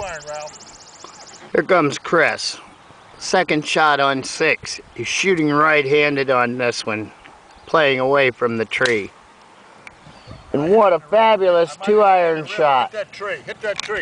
Ralph. Here comes Chris. Second shot on six. He's shooting right-handed on this one, playing away from the tree. And what a fabulous two iron shot. Hit that tree. Hit that tree.